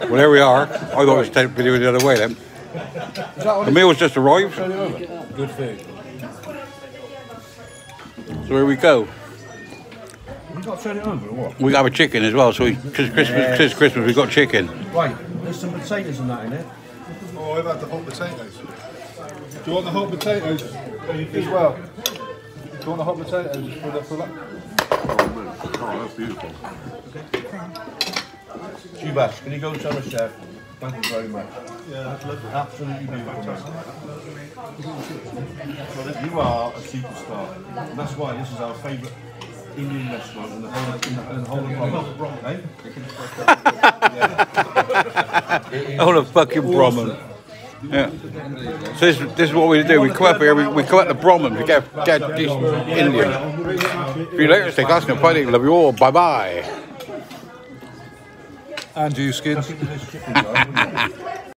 Well, there we are. I thought it was taking video the other way then. Is that what The meal's just arrived, so Turn it over. Good food. So here we go. You got to turn it over or what? We have a chicken as well, so because Christmas, because Christmas, we've got chicken. Right, there's some potatoes and that in it. Oh, I've had the hot potatoes. Do you want the hot potatoes as well? Do you want the hot potatoes for the for that? Oh, that's beautiful. Shubhash, can you go tell the chef? Thank you very much. Yeah, that's lovely. Absolutely beautiful. man. You are a superstar. And that's why this is our favourite Indian restaurant in the whole of, in the, in the whole of Bromley. Eh? Oh, the fucking Brahman. Yeah. So this, this is what we do. We come up here, we, we come up to Brahman to get, get this Indian. If you later, stay class, no fighting. Love you all. Bye bye. And you, Skins.